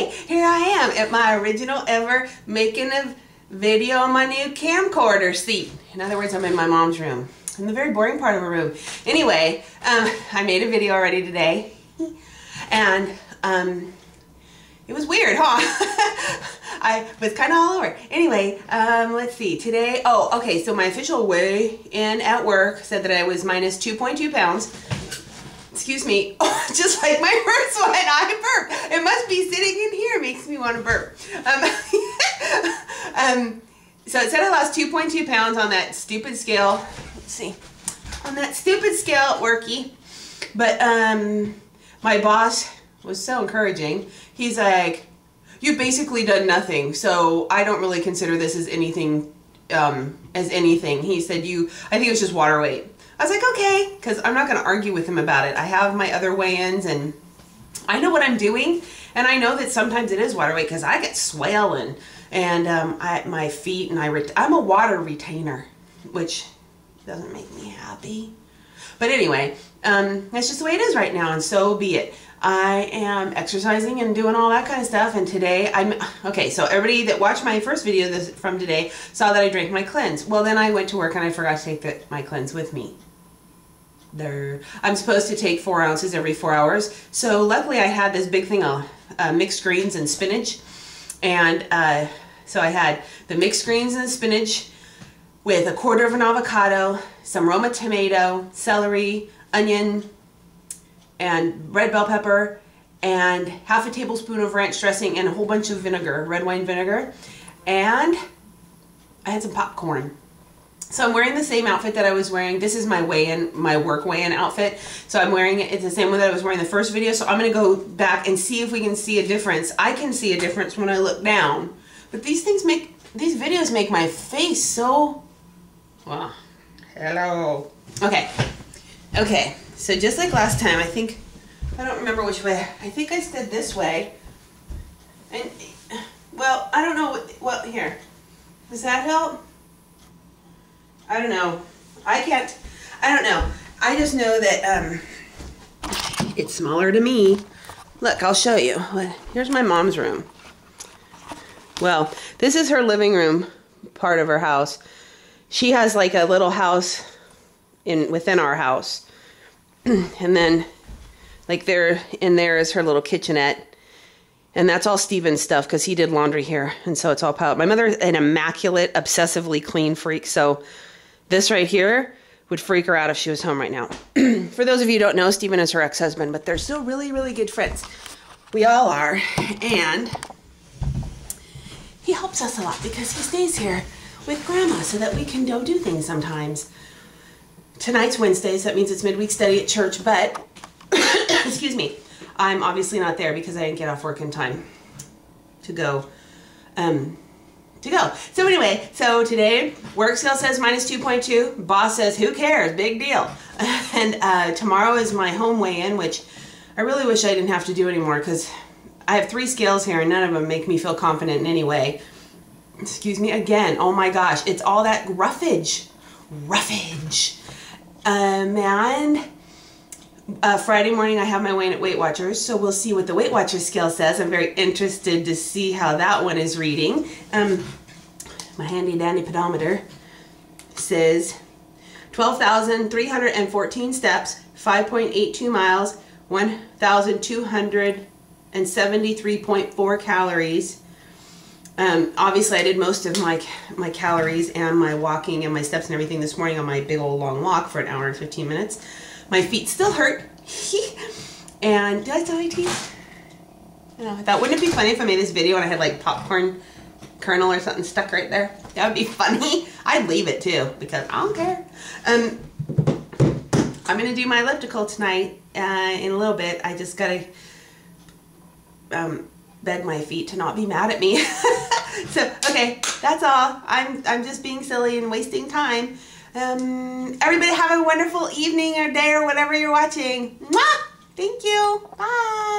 Okay, here I am at my original ever making a video on my new camcorder seat. In other words, I'm in my mom's room. In the very boring part of her room. Anyway, um, I made a video already today. And um, it was weird, huh? I was kind of all over. Anyway, um, let's see. Today, oh, okay, so my official weigh in at work said that I was minus 2.2 pounds excuse me, oh, just like my first one, I burp. It must be sitting in here, makes me want to burp. Um, um, so it said I lost 2.2 pounds on that stupid scale. Let's see, on that stupid scale worky. But um, my boss was so encouraging. He's like, you've basically done nothing, so I don't really consider this as anything, um, as anything. He said you, I think it was just water weight. I was like, okay, because I'm not going to argue with him about it. I have my other weigh-ins and I know what I'm doing. And I know that sometimes it is water weight because I get swelling and um, I, my feet and I, I'm a water retainer, which doesn't make me happy. But anyway, um, that's just the way it is right now and so be it. I am exercising and doing all that kind of stuff and today I'm okay so everybody that watched my first video this, from today saw that I drank my cleanse well then I went to work and I forgot to take the, my cleanse with me there. I'm supposed to take four ounces every four hours. So luckily I had this big thing of uh, mixed greens and spinach. And uh, so I had the mixed greens and the spinach with a quarter of an avocado, some Roma tomato, celery, onion, and red bell pepper, and half a tablespoon of ranch dressing and a whole bunch of vinegar, red wine vinegar. And I had some popcorn. So I'm wearing the same outfit that I was wearing. This is my weigh-in, my work weigh-in outfit. So I'm wearing it, it's the same one that I was wearing the first video. So I'm gonna go back and see if we can see a difference. I can see a difference when I look down. But these things make, these videos make my face so, well, hello. Okay, okay. So just like last time, I think, I don't remember which way, I think I said this way. And, well, I don't know, what, well, here. Does that help? I don't know. I can't, I don't know. I just know that um, it's smaller to me. Look, I'll show you. Here's my mom's room. Well, this is her living room part of her house. She has like a little house in within our house. and then like there in there is her little kitchenette. And that's all Steven's stuff because he did laundry here. And so it's all piled. My mother's an immaculate, obsessively clean freak. So this right here would freak her out if she was home right now. For those of you who don't know, Steven is her ex-husband, but they're still really, really good friends. We all are. And he helps us a lot because he stays here with grandma so that we can go do things sometimes. Tonight's Wednesday, so that means it's midweek study at church, but, excuse me, I'm obviously not there because I didn't get off work in time to go um, to go. So anyway, so today work scale says minus 2.2. Boss says who cares? Big deal. and uh, tomorrow is my home weigh-in, which I really wish I didn't have to do anymore because I have three scales here and none of them make me feel confident in any way. Excuse me again. Oh my gosh, it's all that roughage. Roughage. Um, and uh, Friday morning I have my weigh-in at Weight Watchers, so we'll see what the Weight Watchers scale says. I'm very interested to see how that one is reading. Um, my handy dandy pedometer says 12,314 steps, 5.82 miles, 1,273.4 calories. Um, obviously, I did most of my my calories and my walking and my steps and everything this morning on my big old long walk for an hour and 15 minutes. My feet still hurt. and did I tell my teeth? I know. I thought, wouldn't it be funny if I made this video and I had like popcorn kernel or something stuck right there? That would be funny. I'd leave it too because I don't care. Um, I'm gonna do my elliptical tonight uh, in a little bit. I just gotta um, beg my feet to not be mad at me. so okay, that's all. I'm I'm just being silly and wasting time. Um, everybody have a wonderful evening or day or whatever you're watching. Mwah! Thank you. Bye.